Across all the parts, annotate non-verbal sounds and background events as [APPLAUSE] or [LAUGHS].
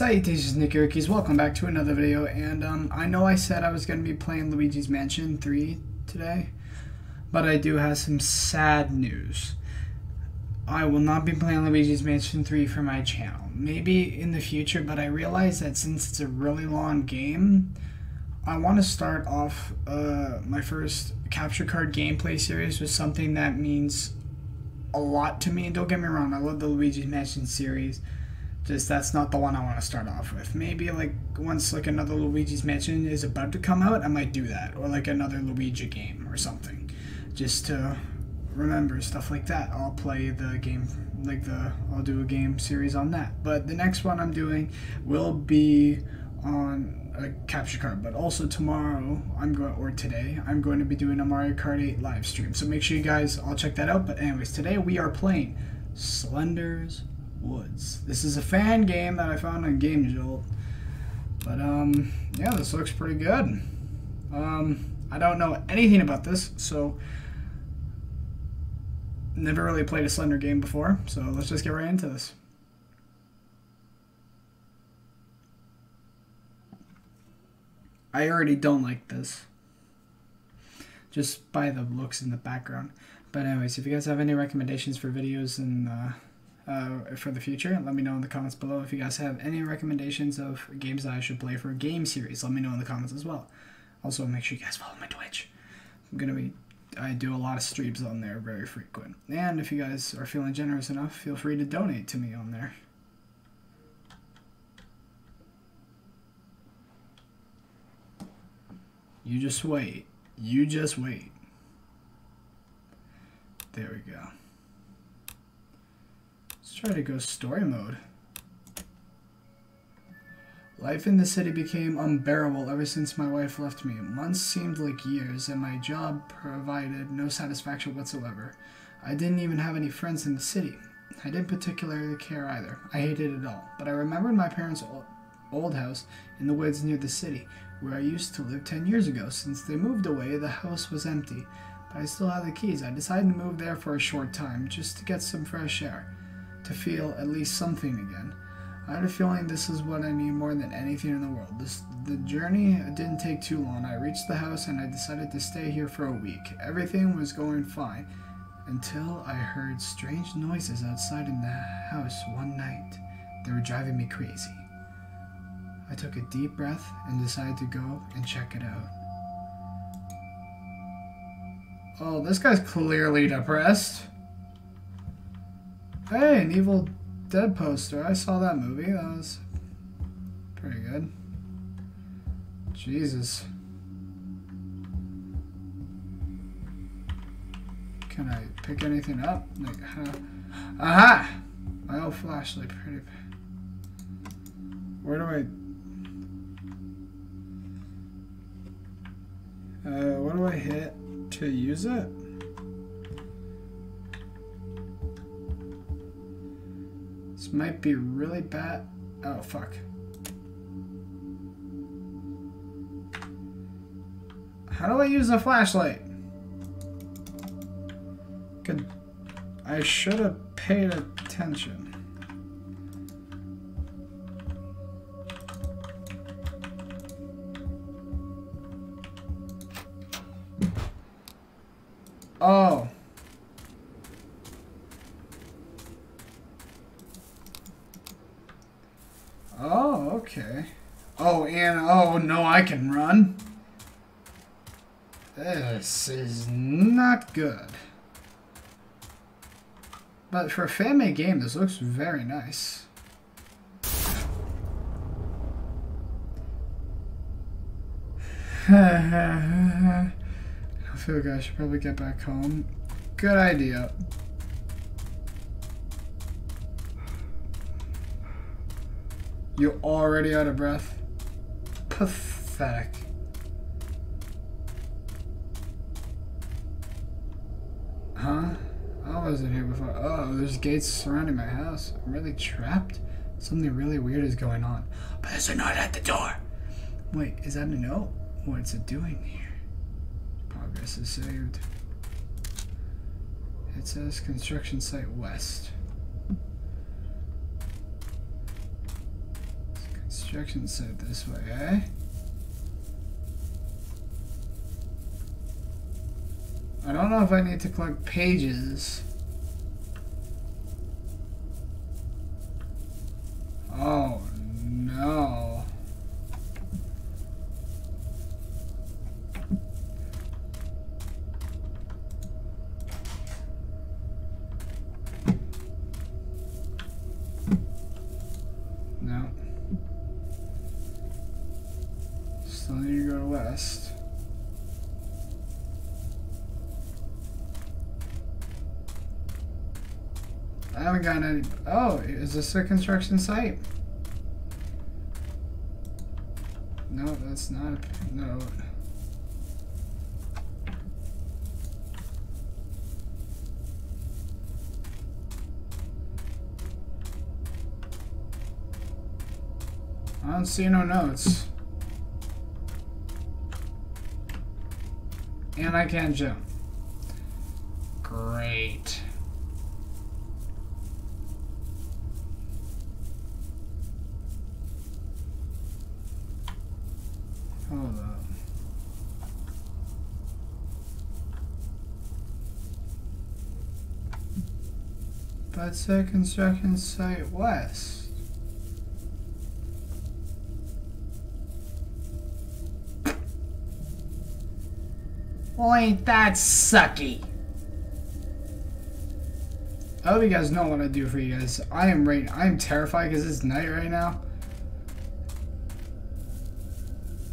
Salutations Nick welcome back to another video and um, I know I said I was going to be playing Luigi's Mansion 3 today but I do have some sad news. I will not be playing Luigi's Mansion 3 for my channel. Maybe in the future but I realize that since it's a really long game I want to start off uh, my first capture card gameplay series with something that means a lot to me. Don't get me wrong, I love the Luigi's Mansion series just that's not the one I want to start off with. Maybe like once like another Luigi's Mansion is about to come out, I might do that, or like another Luigi game or something, just to remember stuff like that. I'll play the game like the I'll do a game series on that. But the next one I'm doing will be on a capture card, but also tomorrow I'm going or today I'm going to be doing a Mario Kart 8 live stream. So make sure you guys all check that out. But anyways, today we are playing Slender's Woods. This is a fan game that I found on Game Jolt. But, um, yeah, this looks pretty good. Um, I don't know anything about this, so never really played a Slender game before, so let's just get right into this. I already don't like this. Just by the looks in the background. But anyways, if you guys have any recommendations for videos and uh, uh, for the future. Let me know in the comments below if you guys have any recommendations of games that I should play for a game series. Let me know in the comments as well. Also, make sure you guys follow my Twitch. I'm gonna be I do a lot of streams on there, very frequent. And if you guys are feeling generous enough, feel free to donate to me on there. You just wait. You just wait. There we go try to go story mode. Life in the city became unbearable ever since my wife left me. Months seemed like years, and my job provided no satisfaction whatsoever. I didn't even have any friends in the city. I didn't particularly care either. I hated it all. But I remembered my parents' old house in the woods near the city, where I used to live 10 years ago. Since they moved away, the house was empty, but I still had the keys. I decided to move there for a short time, just to get some fresh air to feel at least something again. I had a feeling this is what I need more than anything in the world. This, the journey didn't take too long. I reached the house and I decided to stay here for a week. Everything was going fine until I heard strange noises outside in the house one night. They were driving me crazy. I took a deep breath and decided to go and check it out. Oh, this guy's clearly depressed. Hey, an Evil Dead poster. I saw that movie. That was pretty good. Jesus. Can I pick anything up? Like, how? Aha! My old flashlight. Pretty. Where do I? Uh, what do I hit to use it? Might be really bad. Oh, fuck. How do I use a flashlight? Could I should have paid attention. Oh, okay. Oh, and oh no, I can run. This is not good. But for a fan-made game, this looks very nice. [LAUGHS] I feel like I should probably get back home. Good idea. You're already out of breath. Pathetic. Huh? I wasn't here before. Oh, there's gates surrounding my house. I'm really trapped? Something really weird is going on. But there's a note at the door. Wait, is that a note? What's it doing here? Progress is saved. It says construction site west. Construction site this way, eh? I don't know if I need to collect pages. Oh, haven't gotten any. Oh, is this a construction site? No, that's not. No. I don't see no notes. And I can't jump. Great. Hold on. That's a construction site west. Well, ain't that sucky? I hope you guys know what I do for you guys. I am right. I am terrified because it's night right now.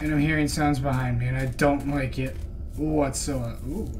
And I'm hearing sounds behind me, and I don't like it whatsoever. Ooh.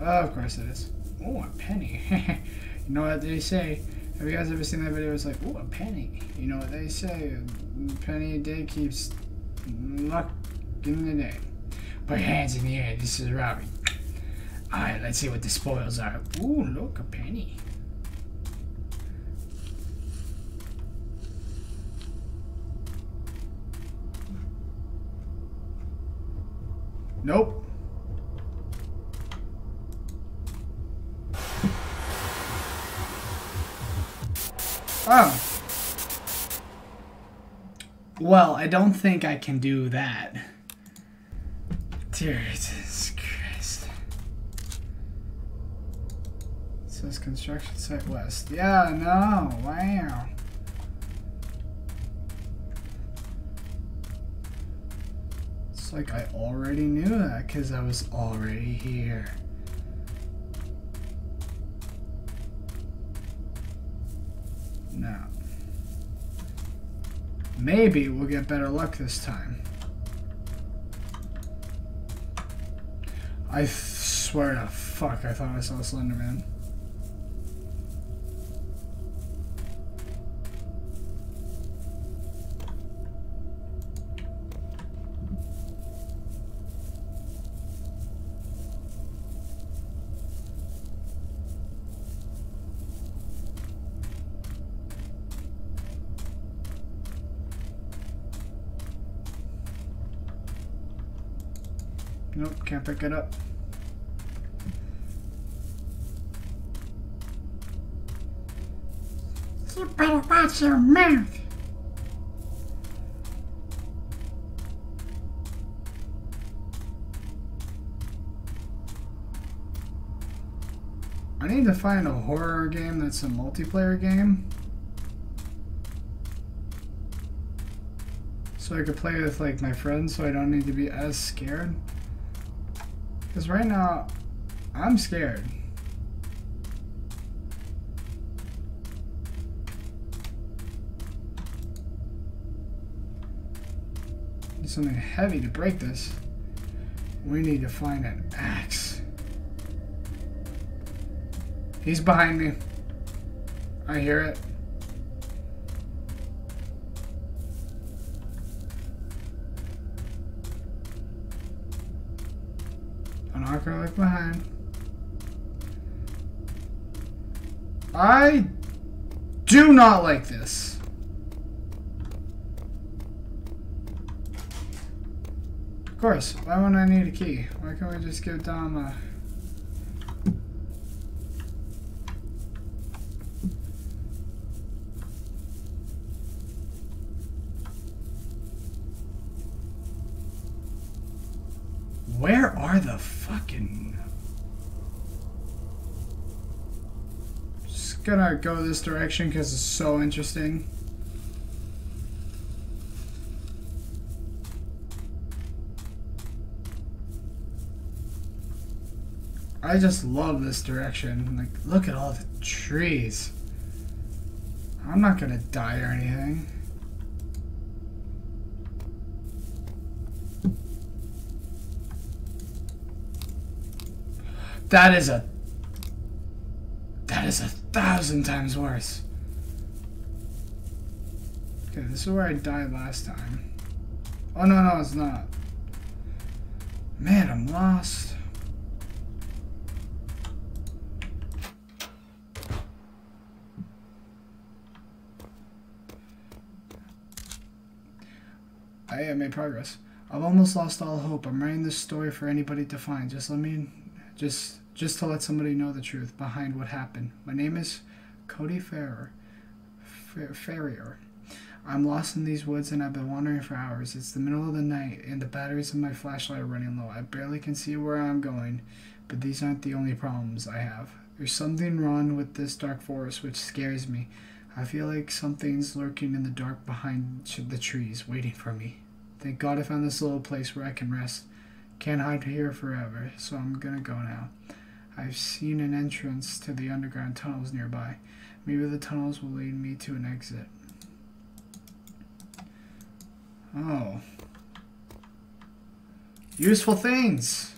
Oh, of course it is. Oh, a penny. [LAUGHS] you know what they say? Have you guys ever seen that video? It's like, oh, a penny. You know what they say? A penny a day keeps luck in the day. Put your hands in the air. This is Robbie. Alright, let's see what the spoils are. Ooh, look, a penny. Nope. Oh. Well, I don't think I can do that. Dear Jesus Christ. It says construction site west. Yeah, no. Wow. It's like I already knew that because I was already here. No. Maybe we'll get better luck this time. I swear to fuck, I thought I saw Slenderman. Can't pick it up. You better watch your mouth. I need to find a horror game that's a multiplayer game. So I could play with like my friends so I don't need to be as scared. Because right now, I'm scared. Need something heavy to break this. We need to find an axe. He's behind me. I hear it. Not gonna look behind. I do not like this. Of course, why would I need a key? Why can't we just give Dom a... Where are the fucking... Just gonna go this direction because it's so interesting. I just love this direction. Like, look at all the trees. I'm not gonna die or anything. That is a... That is a thousand times worse. Okay, this is where I died last time. Oh, no, no, it's not. Man, I'm lost. I have made progress. I've almost lost all hope. I'm writing this story for anybody to find. Just let me, just, just to let somebody know the truth behind what happened. My name is Cody Ferrer. Ferrier. I'm lost in these woods and I've been wandering for hours. It's the middle of the night and the batteries of my flashlight are running low. I barely can see where I'm going, but these aren't the only problems I have. There's something wrong with this dark forest which scares me. I feel like something's lurking in the dark behind the trees, waiting for me. Thank God I found this little place where I can rest. Can't hide here forever, so I'm gonna go now. I've seen an entrance to the underground tunnels nearby. Maybe the tunnels will lead me to an exit. Oh. Useful things!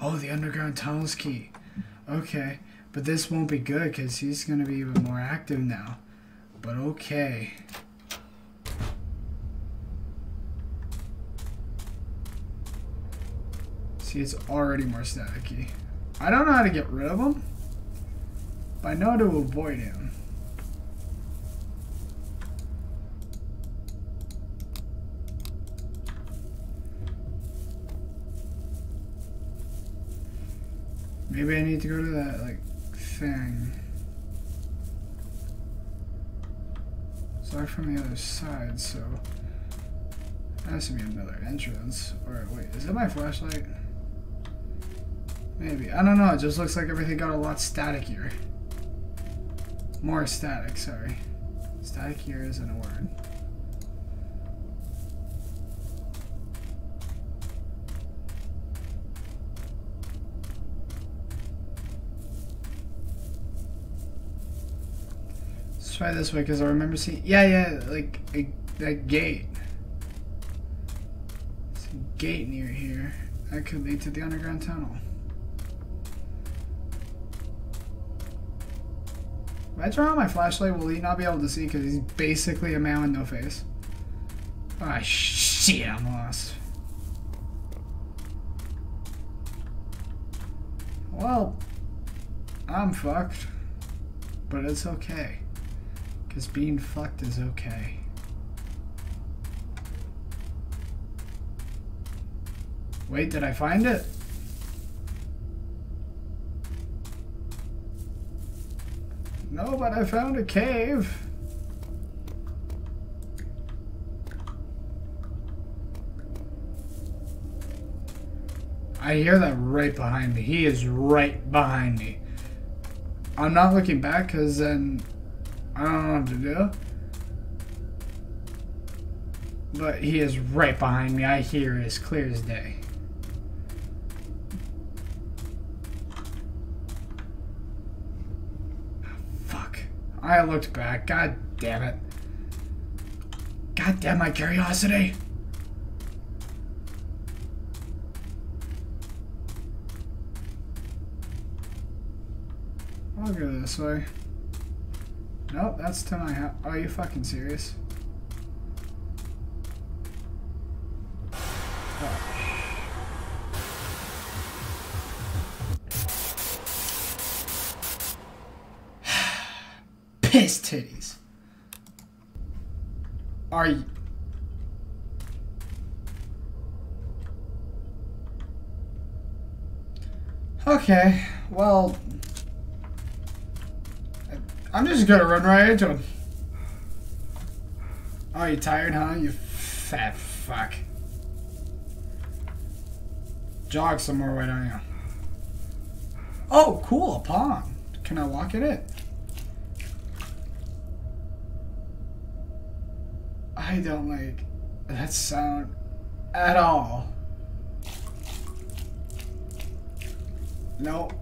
Oh, the underground tunnels key. Okay. But this won't be good because he's going to be even more active now. But okay. See, it's already more staticky. I don't know how to get rid of him. But I know how to avoid him. Maybe I need to go to that, like, thing. Start from the other side, so that has to be another entrance. Or wait, is that my flashlight? Maybe. I don't know, it just looks like everything got a lot statikier. More static, sorry. Static here isn't a word. Let's try this way because I remember seeing. Yeah, yeah, like a, that gate. There's a gate near here. That could lead to the underground tunnel. If I turn on my flashlight, will he not be able to see because he's basically a man with no face? Ah, oh, shit, I'm lost. Well, I'm fucked, but it's okay. Because being fucked is okay. Wait, did I find it? No, but I found a cave. I hear that right behind me. He is right behind me. I'm not looking back because then I don't know what to do. But he is right behind me. I hear it as clear as day. Fuck. I looked back. God damn it. God damn my curiosity. I'll go this way. Nope, that's to my house. Are you fucking serious? Are you... Okay, well... I'm just gonna run right into him. Oh, you tired, huh? You fat fuck. jog some more, why don't you? Oh, cool, a pond. Can I walk in it? I don't like that sound at all. Nope.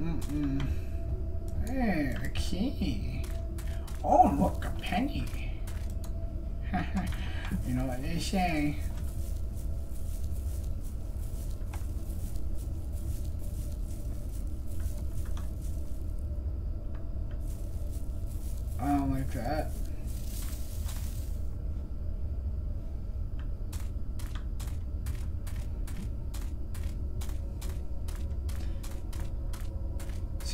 Mm-mm. Hey, a key. Oh, look, a penny. [LAUGHS] you know what they say. I don't like that.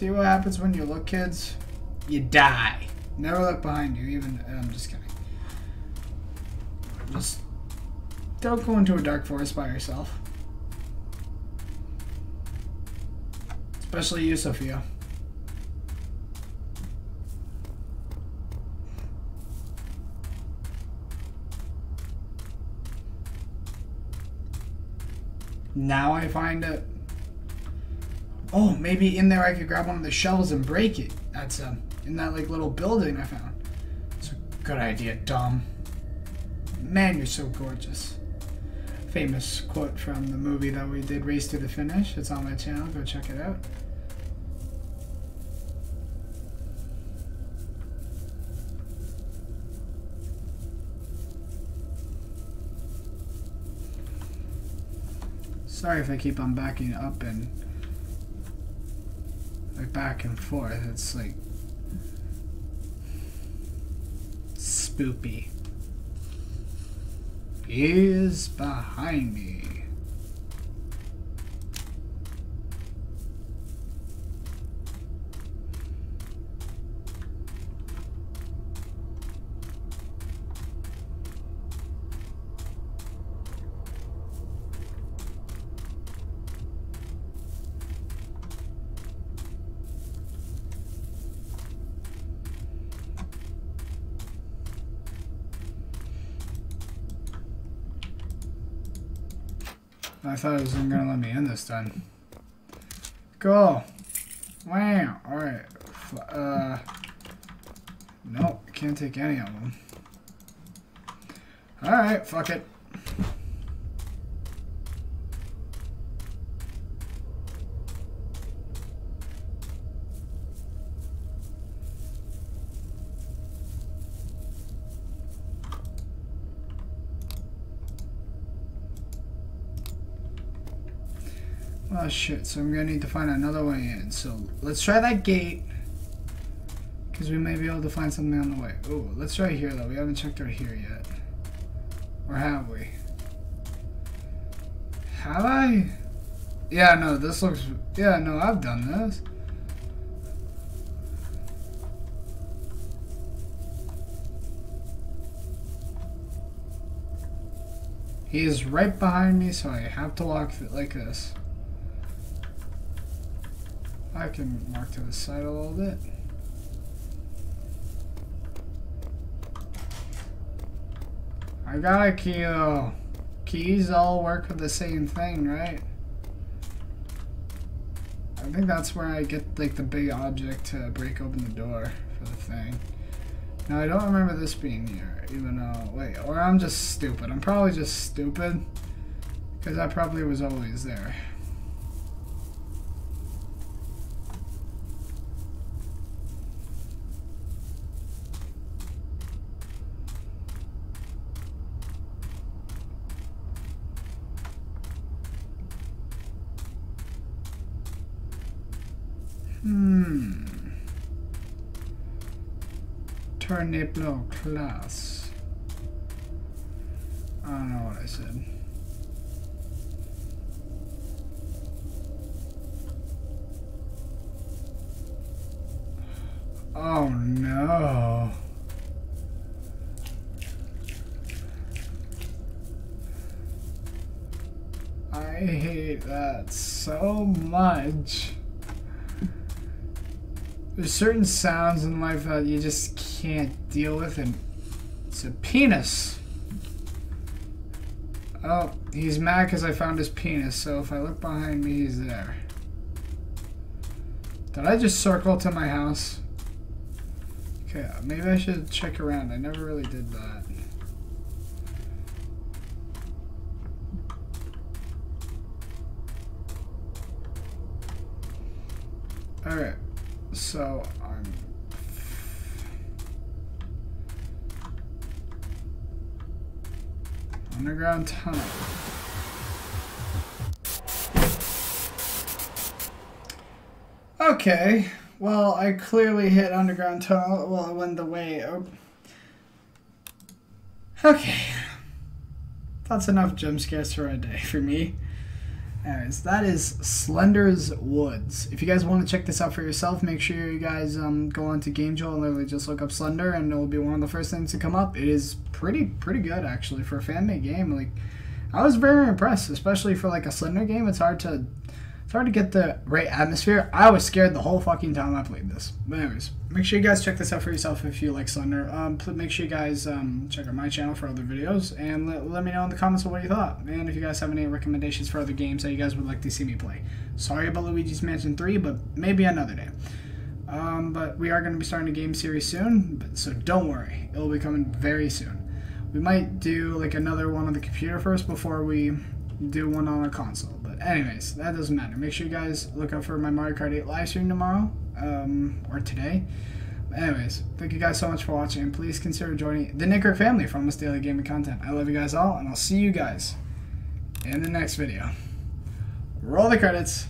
See what happens when you look, kids? You die. Never look behind you, even. I'm just kidding. Just don't go into a dark forest by yourself. Especially you, Sophia. Now I find it. Oh, maybe in there I could grab one of the shelves and break it. That's um in that like little building I found. It's a good idea, dumb. Man, you're so gorgeous. Famous quote from the movie that we did, Race to the Finish. It's on my channel. Go check it out. Sorry if I keep on backing up and like back and forth. It's like spoopy. He is behind me. I thought it wasn't gonna let me in this time. Go. Wow. Alright. Uh. Nope. Can't take any of them. Alright. Fuck it. Oh shit, so I'm gonna need to find another way in. So let's try that gate. Because we may be able to find something on the way. Oh, let's try here though. We haven't checked out here yet. Or have we? Have I? Yeah, no, this looks... Yeah, no, I've done this. He is right behind me, so I have to walk it like this. I can mark to the side a little bit. I got a key though. Keys all work with the same thing, right? I think that's where I get like the big object to break open the door for the thing. Now I don't remember this being here, even though, wait, or I'm just stupid. I'm probably just stupid, because that probably was always there. Hmm. Tornado class. I don't know what I said. Oh no. I hate that so much. There's certain sounds in life that you just can't deal with, and it's a penis. Oh, he's mad because I found his penis, so if I look behind me, he's there. Did I just circle to my house? Okay, maybe I should check around. I never really did that. Alright, so I'm underground tunnel. Okay, well, I clearly hit underground tunnel. Well, I went the way. Okay, that's enough jump scares for a day for me. Anyways, that is Slender's Woods. If you guys want to check this out for yourself, make sure you guys um, go onto GameJolt and literally just look up Slender, and it will be one of the first things to come up. It is pretty pretty good actually for a fan made game. Like, I was very impressed, especially for like a Slender game. It's hard to it's hard to get the right atmosphere. I was scared the whole fucking time I played this. But anyways, make sure you guys check this out for yourself if you like Slender. Um, make sure you guys um, check out my channel for other videos and let, let me know in the comments what you thought. And if you guys have any recommendations for other games that you guys would like to see me play. Sorry about Luigi's Mansion 3, but maybe another day. Um, but we are going to be starting a game series soon, but, so don't worry. It will be coming very soon. We might do like another one on the computer first before we do one on a console. But anyways, that doesn't matter. Make sure you guys look out for my Mario Kart 8 live stream tomorrow um, or today. But anyways, thank you guys so much for watching. Please consider joining the NickRick family for almost daily gaming content. I love you guys all, and I'll see you guys in the next video. Roll the credits.